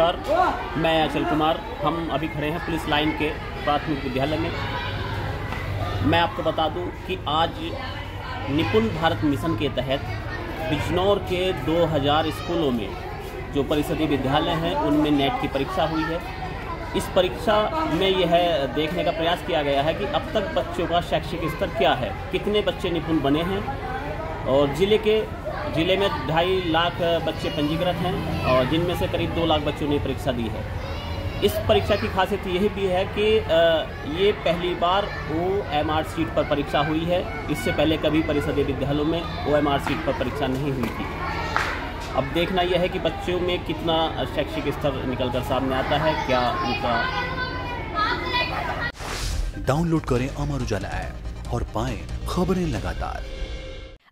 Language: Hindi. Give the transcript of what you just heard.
नमस्कार, मैं अचल कुमार। हम अभी खड़े हैं पुलिस लाइन के प्राथमिक विद्यालय में। मैं आपको बता दूँ कि आज निपुण भारत मिशन के तहत बिजनौर के 2000 स्कूलों में जो परिषदीय विद्यालय हैं, उनमें नेट की परीक्षा हुई है। इस परीक्षा में यह देखने का प्रयास किया गया है कि अब तक बच्चों का शैक्षिक स्तर क्या है, कितने बच्चे निपुण बने हैं, और ज़िले के ज़िले में ढाई लाख बच्चे पंजीकृत हैं और जिनमें से करीब दो लाख बच्चों ने परीक्षा दी है। इस परीक्षा की खासियत यह भी है कि ये पहली बार ओ एम आर सीट पर परीक्षा हुई है। इससे पहले कभी परिषदीय विद्यालयों में ओ एम आर सीट पर परीक्षा नहीं हुई थी। अब देखना यह है कि बच्चों में कितना शैक्षिक स्तर निकल कर सामने आता है, क्या उनका डाउनलोड करें अमर उजाला ऐप और पाएँ खबरें लगातार।